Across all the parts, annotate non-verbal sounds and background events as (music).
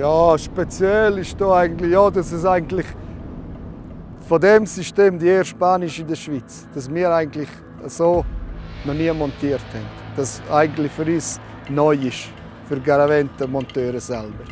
Ja, speziell ist da eigentlich, ja, dass es eigentlich von dem System die erste ist in der Schweiz. Dass wir eigentlich so noch nie montiert haben. Das eigentlich für uns neu ist, für Garaventen-Monteure selber.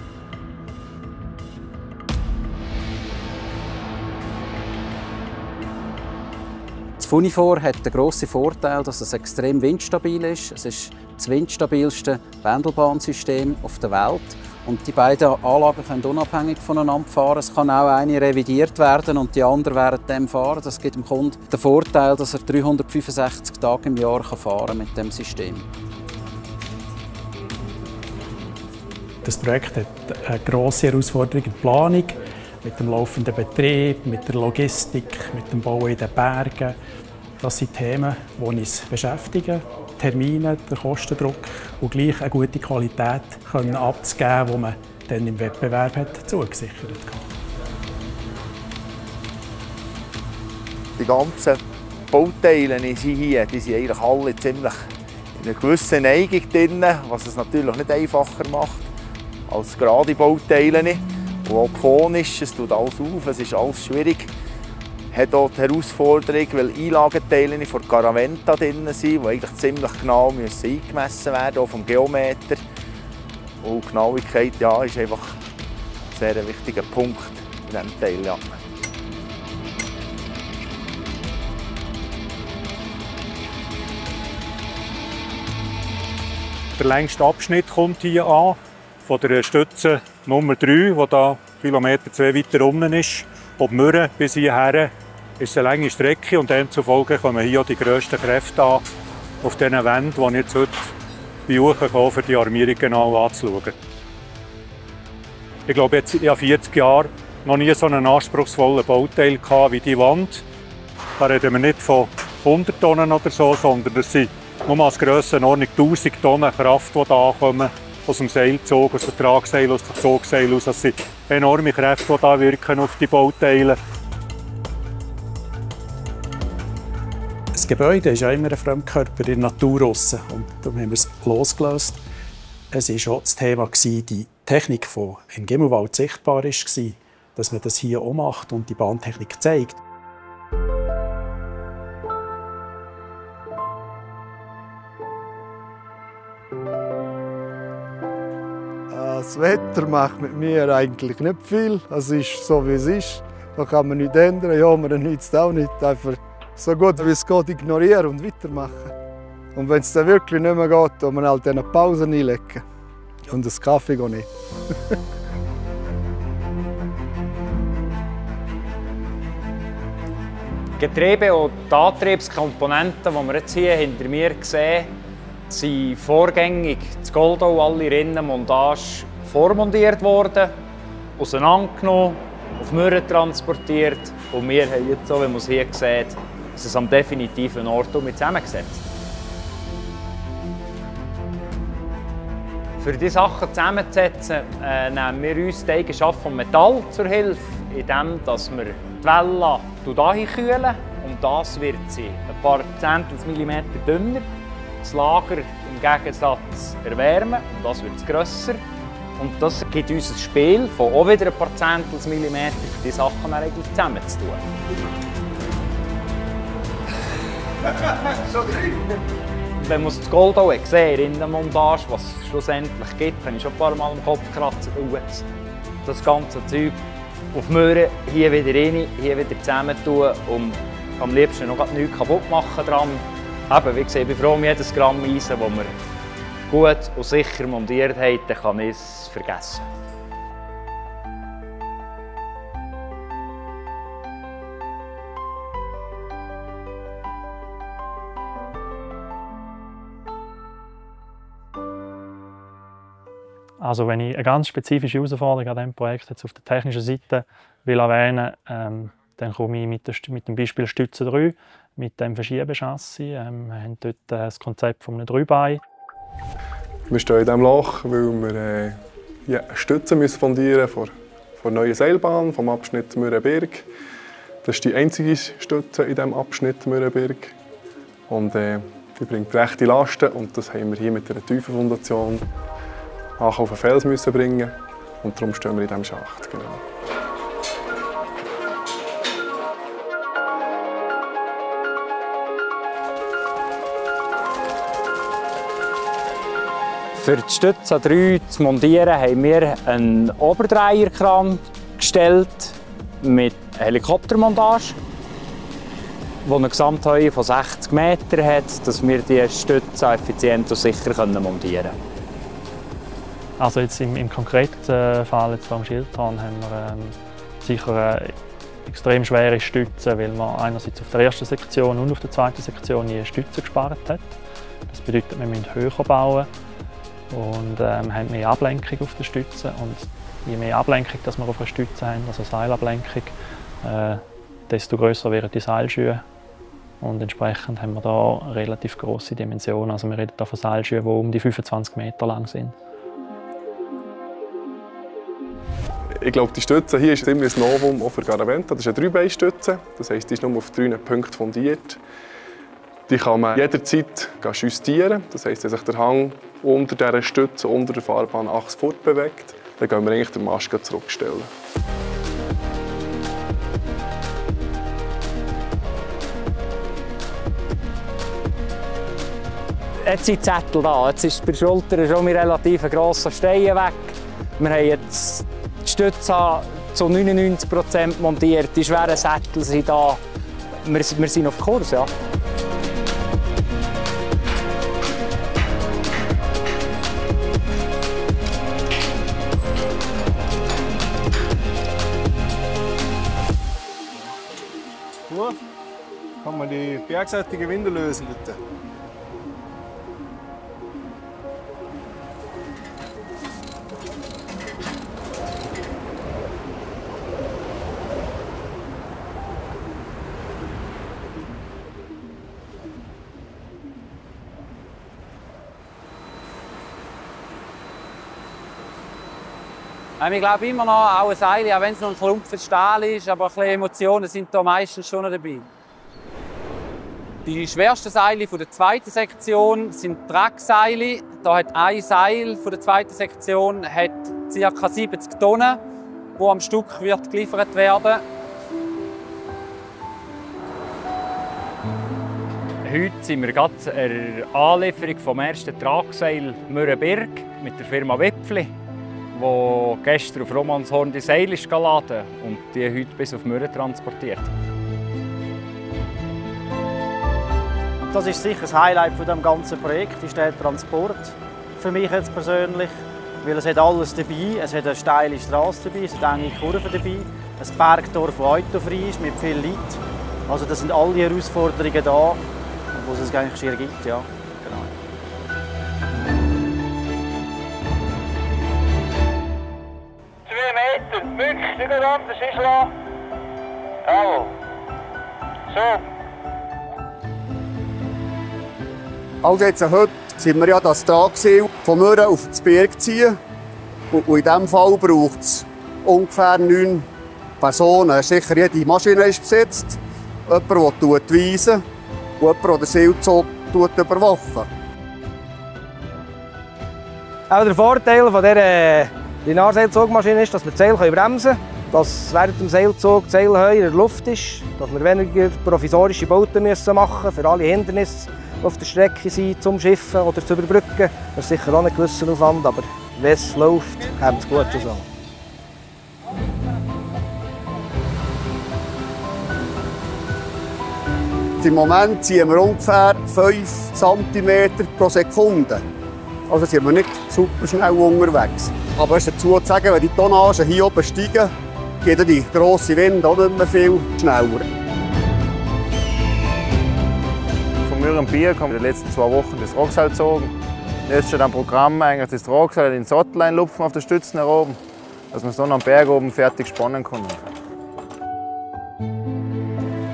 Das Funifor hat den grossen Vorteil, dass es extrem windstabil ist. Es ist das windstabilste Pendelbahnsystem auf der Welt. Und die beiden Anlagen können unabhängig voneinander fahren. Es kann auch eine revidiert werden und die andere während dem fahren. Das gibt dem Kunden den Vorteil, dass er 365 Tage im Jahr fahren kann mit dem System. Das Projekt hat eine grosse Herausforderung in der Planung, mit dem laufenden Betrieb, mit der Logistik, mit dem Bau in den Bergen. Das sind Themen, die uns beschäftigen. Termine, den Kostendruck und gleich eine gute Qualität können abzugeben, die man dann im Wettbewerb hat zugesichert hat. Die ganzen Bauteile sind hier, die sind eigentlich alle ziemlich in einer gewissen Neigung drin, was es natürlich nicht einfacher macht als gerade Bauteile. Und auch konisch, es tut alles auf, es ist alles schwierig hat auch die Herausforderung, weil Einlagenteile von Caraventa drin sind, die eigentlich ziemlich genau müssen eingemessen werden müssen, auch vom Geometer. Und Genauigkeit ja, ist einfach ein sehr wichtiger Punkt in diesem Teil. Ja. Der längste Abschnitt kommt hier an, von der Stütze Nummer 3, die da Kilometer zwei weiter unten ist. Ob Mürren bis hierher ist eine lange Strecke und demzufolge kommen hier die grössten Kräfte an, auf diesen Wänden, die jetzt heute besuchen für die Armierung genau anzuschauen. Ich glaube, jetzt in 40 Jahren noch nie so einen anspruchsvollen Bauteil gehabt wie die Wand. Da reden wir nicht von 100 Tonnen oder so, sondern das sind nur als Grössenordnung 1000 Tonnen Kraft, die da ankommen, aus dem Seilzug, aus dem Tragseil, aus dem Zugseil. Das sind enorme Kräfte, die da wirken auf die Bauteile. Das Gebäude ist ja immer ein Fremdkörper in der Natur draussen. und darum haben wir es losgelöst. Es war auch das Thema, die Technik, die im Gemmelwald sichtbar war, dass man das hier auch macht und die Bahntechnik zeigt. Das Wetter macht mit mir eigentlich nicht viel. Es ist so, wie es ist. Da kann man nichts ändern. Ja, man nützt auch nicht. Einfach so gut wie es geht ignorieren und weitermachen. Und wenn es dann wirklich nicht mehr geht, dann man halt eine Pause einlegen. Und einen Kaffee nehmen. (laughs) Getriebe und die Antriebskomponenten, die wir jetzt hier hinter mir sehen, sind vorgängig zu Goldau alle Rinnenmontage vormontiert worden, auseinandergenommen, auf Mürren transportiert und wir haben jetzt, so wie man es hier sieht, ist es am definitiven Ort mit zusammengesetzt. Für diese Sachen zusammenzusetzen, äh, nehmen wir uns die Eigenschaft des Metall zur Hilfe, indem dass wir die Welle hier kühlen und das wird sie ein paar Zehntels Millimeter dünner. Das Lager im Gegensatz erwärmen und das wird grösser. Und das gibt uns ein Spiel von auch wieder ein paar Zehntels Millimeter für die Sachen zusammenzutun. Wenn man das Gold auch sieht in der Montage, was es schlussendlich gibt, habe ich schon ein paar Mal im Kopf gekratzt. Das ganze Zeug auf Möhren, hier wieder rein, hier wieder zusammen tun und am liebsten noch nichts kaputt machen dran. Eben, wie gesagt, ich bin froh um jedes Gramm Eisen, das wir gut und sicher montiert haben, kann ich es vergessen. Also wenn ich eine ganz spezifische Herausforderung an diesem Projekt jetzt auf der technischen Seite will erwähnen ähm, dann komme ich mit, der, mit dem Beispiel Stütze 3, mit dem Verschiebechassis. Ähm, wir haben dort äh, das Konzept von einem Dreibein. Wir stehen in diesem Loch, weil wir äh, ja, Stützen müssen fondieren vor, vor der neuen Seilbahn vom Abschnitt Mürrenberg. Das ist die einzige Stütze in diesem Abschnitt Mürrenberg. Und äh, die bringt rechte Lasten und das haben wir hier mit einer tiefen Fundation auf den Fels müssen bringen. Und darum stehen wir in diesem Schacht. Genau. Für die Stütze 3 zu montieren, haben wir einen Oberdreierkran gestellt mit Helikoptermontage, der eine Gesamthöhe von 60 Metern hat, dass wir die Stütze effizient und sicher montieren können. Also jetzt im, im konkreten Fall jetzt am Schildhahn haben wir ähm, sicher eine extrem schwere Stütze, weil man einerseits auf der ersten Sektion und auf der zweiten Sektion je Stütze gespart hat. Das bedeutet, wir müssen höher bauen und ähm, haben mehr Ablenkung auf der Stütze. Und je mehr Ablenkung dass wir auf der Stütze haben, also Seilablenkung, äh, desto größer werden die Seilschuhe. Und entsprechend haben wir da relativ große Dimensionen. Also wir reden hier von Seilschuhen, die um die 25 Meter lang sind. Ich glaube, die Stütze hier ist ziemlich ein Novum auch für Garaventa. Das ist eine Dreibeinstütze, das heisst, die ist nur auf drei Punkten fundiert. Die kann man jederzeit justieren. Das heisst, wenn sich der Hang unter dieser Stütze, unter der Fahrbahnachse fortbewegt, dann können wir eigentlich den Mast zurückstellen. Jetzt sind die Zettel da. Jetzt ist bei der Schulter schon ein relativ grosser Stein weg. Wir haben jetzt Stütze zu 99% montiert. Die schweren Sättel sind da. Wir, wir sind auf Kurs, ja. Kann man die bergseitige Winde lösen, bitte? Ich glaube immer noch, auch ein Seil, auch wenn es noch ein Klumpf Stahl ist, aber ein bisschen Emotionen sind da meistens schon dabei. Die schwersten Seile der zweiten Sektion sind Tragseile. Da hat ein Seil von der zweiten Sektion hat ca. 70 Tonnen, wo am Stück wird geliefert werden. Heute sind wir gerade an der Anlieferung vom ersten Tragseil Mürrenberg mit der Firma Wipfli wo gestern auf Romanshorn die Seile ist geladen und die heute bis auf Mürren transportiert. Das ist sicher das Highlight von dem ganzen Projekt, ist der Transport. Für mich jetzt persönlich, weil es hat alles dabei. Es hat eine steile Straße dabei, es hat enge Kurven dabei, ein Bergdorf, das autofrei ist mit viel Leuten. Also das sind alle Herausforderungen da, die es eigentlich schier gibt, ja. Nicht anders ist lassen. Jawohl. So. Also jetzt heute sind wir ja das Tragseil von Mürren auf das Berg ziehen. Und in diesem Fall braucht es ungefähr neun Personen. Sicher jede Maschine ist besetzt. Jemand, der weisen und jemand, der den Seilzug überwachen. Auch der Vorteil von dieser die Nahseilzugmaschine ist, dass wir die Seil bremsen können, dass während dem Seilzug die Seil höher in der Luft ist, dass wir weniger provisorische Bauten müssen machen für alle Hindernisse, auf der Strecke sind, zum Schiffen oder zu überbrücken. Das ist sicher auch ein gewisser Aufwand, aber wenn es läuft, kommt es gut zusammen. Im Moment ziehen wir ungefähr 5 cm pro Sekunde. Also sind wir nicht super schnell unterwegs. Aber es ist dazu zu sagen, wenn die Tonnagen hier oben steigen, geht die grosse Wind auch nicht mehr viel schneller. Von mir und Bier wir in den letzten zwei Wochen das Rockseil gezogen. Jetzt steht am Programm eigentlich das Rockseil in den Sattel einlupfen auf der Stütze nach oben, dass wir es dann am Berg oben fertig spannen können.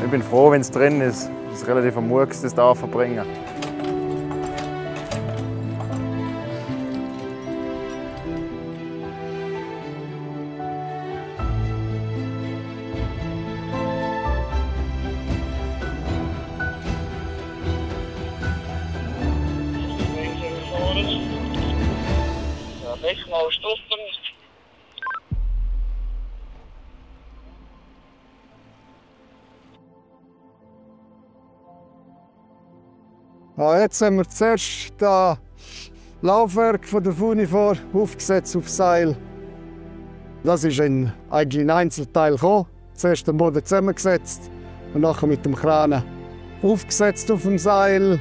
Ich bin froh, wenn es drin ist. Es ist relativ am Murks, das da verbringen. Ausstoßen. Ja, ah, jetzt haben wir zuerst das Laufwerk von der Funifor aufgesetzt auf Seil. Das ist in ein Einzelteil gekommen. Zuerst den Boden zusammengesetzt und nachher mit dem Kran aufgesetzt auf dem Seil.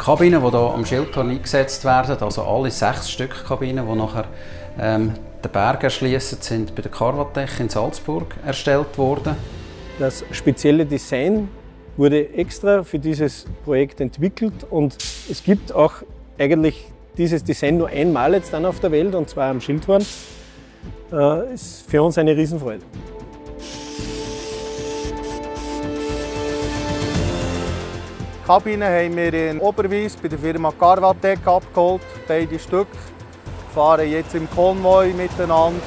Kabinen, die hier am Schildhorn eingesetzt werden, also alle sechs Stück Kabinen, die nachher ähm, den Berg erschließen, sind bei der Carvatech in Salzburg erstellt worden. Das spezielle Design wurde extra für dieses Projekt entwickelt und es gibt auch eigentlich dieses Design nur einmal jetzt dann auf der Welt und zwar am Schildhorn. Äh, ist für uns eine Riesenfreude. Kabine haben wir in Oberwies bei der Firma Carvatec abgeholt, beide Stück. Wir fahren jetzt im Konvoi miteinander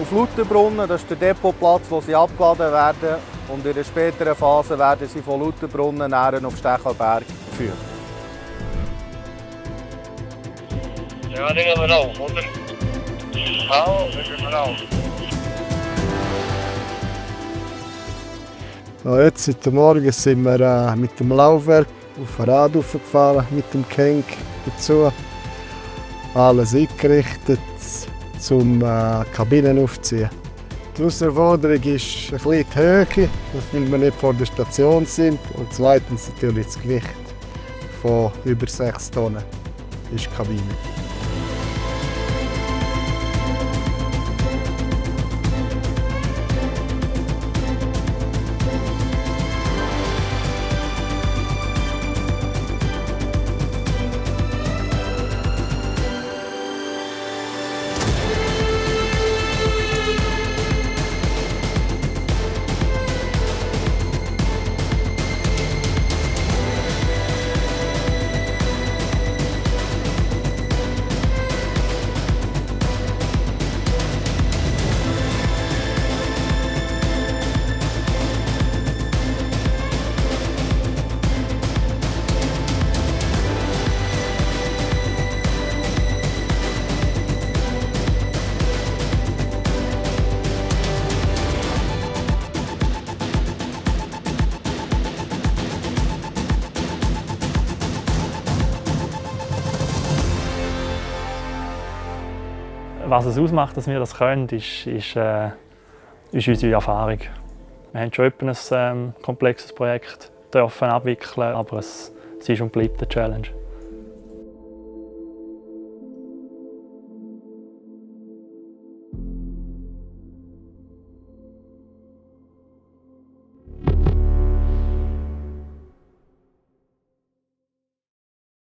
auf Lauterbrunnen, das ist der Depotplatz, wo sie abgeladen werden. Und in einer späteren Phase werden sie von Lauterbrunnen näher auf Stechelberg geführt. Ja, den haben wir auch, oder? Ja, den haben wir auch. Ja, jetzt heute Morgen sind wir äh, mit dem Laufwerk auf ein Rad gefahren, mit dem Kenk dazu. Alles eingerichtet, zum äh, Kabinen aufziehen. Die Herausforderung ist ein bisschen die Höhe, weil wir nicht vor der Station sind. Und zweitens natürlich das Gewicht von über 6 Tonnen ist die Kabine. Was es ausmacht, dass wir das können, ist, ist, äh, ist unsere Erfahrung. Wir haben schon ein ähm, komplexes Projekt dürfen abwickeln, aber es, es ist und bleibt eine Challenge.